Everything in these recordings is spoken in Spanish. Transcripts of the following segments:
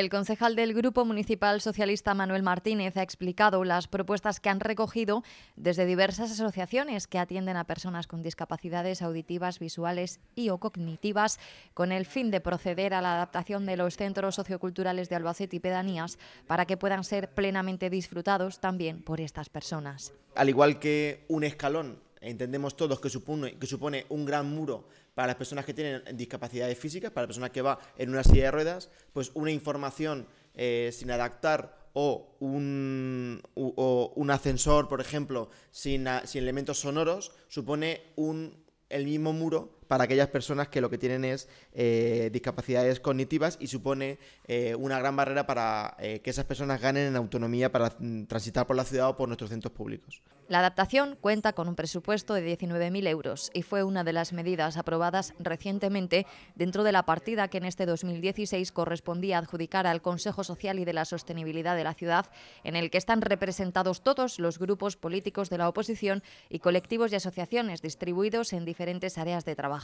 El concejal del Grupo Municipal Socialista Manuel Martínez ha explicado las propuestas que han recogido desde diversas asociaciones que atienden a personas con discapacidades auditivas, visuales y o cognitivas con el fin de proceder a la adaptación de los centros socioculturales de Albacete y pedanías para que puedan ser plenamente disfrutados también por estas personas. Al igual que un escalón entendemos todos que supone, que supone un gran muro para las personas que tienen discapacidades físicas, para las personas que va en una silla de ruedas, pues una información eh, sin adaptar o un, o un, ascensor, por ejemplo, sin, sin elementos sonoros, supone un, el mismo muro para aquellas personas que lo que tienen es eh, discapacidades cognitivas y supone eh, una gran barrera para que esas personas ganen en autonomía para mm, transitar por la ciudad o por nuestros centros públicos. La adaptación cuenta con un presupuesto de 19.000 euros y fue una de las medidas aprobadas recientemente dentro de la partida que en este 2016 correspondía adjudicar al Consejo Social y de la Sostenibilidad de la ciudad, en el que están representados todos los grupos políticos de la oposición y colectivos y asociaciones distribuidos en diferentes áreas de trabajo.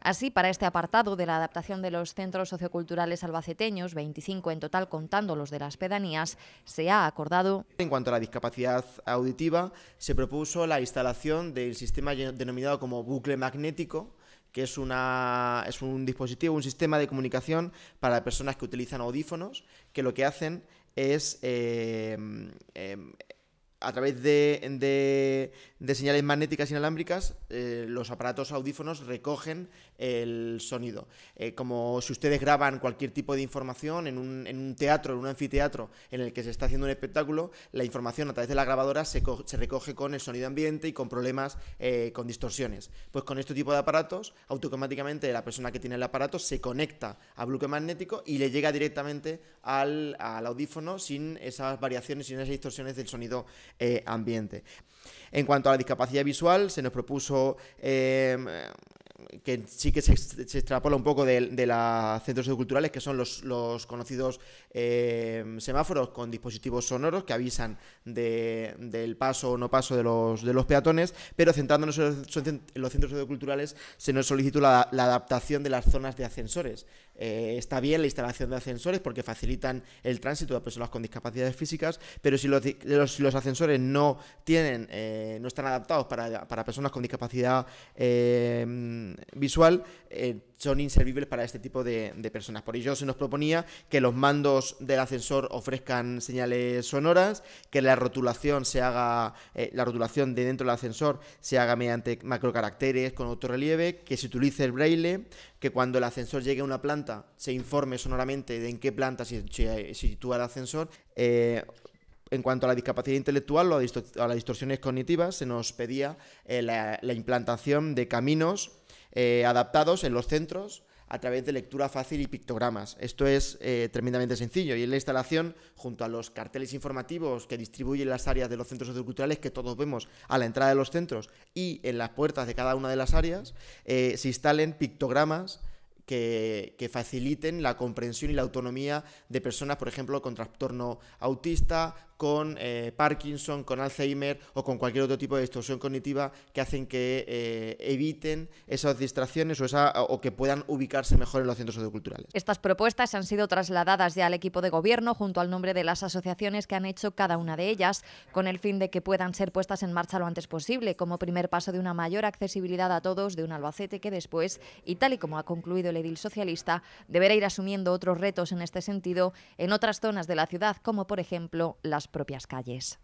Así, para este apartado de la adaptación de los centros socioculturales albaceteños, 25 en total contando los de las pedanías, se ha acordado... En cuanto a la discapacidad auditiva, se propuso la instalación del sistema denominado como bucle magnético, que es, una, un dispositivo, un sistema de comunicación para personas que utilizan audífonos, que lo que hacen es eh, em, a través de, señales magnéticas inalámbricas, eh, los aparatos audífonos recogen el sonido. Eh, como si ustedes graban cualquier tipo de información en un, teatro, en un anfiteatro en el que se está haciendo un espectáculo, la información a través de la grabadora se, recoge con el sonido ambiente y con problemas, eh, con distorsiones. Pues con este tipo de aparatos, automáticamente la persona que tiene el aparato se conecta al bloque magnético y le llega directamente al, al audífono sin esas variaciones, sin esas distorsiones del sonido eh, ambiente. En cuanto a la discapacidad visual, se nos propuso eh, que sí que se, extrapola un poco de, los centros culturales, que son los, conocidos eh, semáforos con dispositivos sonoros que avisan del paso o no paso de los, de los peatones, pero centrándonos en los, centros culturales se nos solicitó la, adaptación de las zonas de ascensores. Eh, está bien la instalación de ascensores porque facilitan el tránsito de personas con discapacidades físicas, pero si los, los, ascensores no tienen, eh, no están adaptados para, para personas con discapacidad visual eh, son inservibles para este tipo de, personas. Por ello se nos proponía que los mandos del ascensor ofrezcan señales sonoras, que la rotulación se haga, la rotulación de dentro del ascensor se haga mediante macrocaracteres con autorrelieve, que se utilice el braille, que cuando el ascensor llegue a una planta se informe sonoramente de en qué planta se, sitúa el ascensor. Eh, en cuanto a la discapacidad intelectual o a, las distorsiones cognitivas, se nos pedía la, implantación de caminos eh, adaptados en los centros a través de lectura fácil y pictogramas. Esto es eh, tremendamente sencillo y en la instalación, junto a los carteles informativos que distribuyen las áreas de los centros socioculturales que todos vemos a la entrada de los centros y en las puertas de cada una de las áreas, eh, se instalen pictogramas que, que, faciliten la comprensión y la autonomía de personas, por ejemplo, con trastorno autista, con eh, Parkinson, con Alzheimer o con cualquier otro tipo de distorsión cognitiva que hacen que eh, eviten esas distracciones o, esa, o que puedan ubicarse mejor en los centros socioculturales. Estas propuestas han sido trasladadas ya al equipo de gobierno junto al nombre de las asociaciones que han hecho cada una de ellas, con el fin de que puedan ser puestas en marcha lo antes posible, como primer paso de una mayor accesibilidad a todos de un Albacete que después, y tal y como ha concluido el edil socialista deberá ir asumiendo otros retos en este sentido en otras zonas de la ciudad, como por ejemplo las propias calles.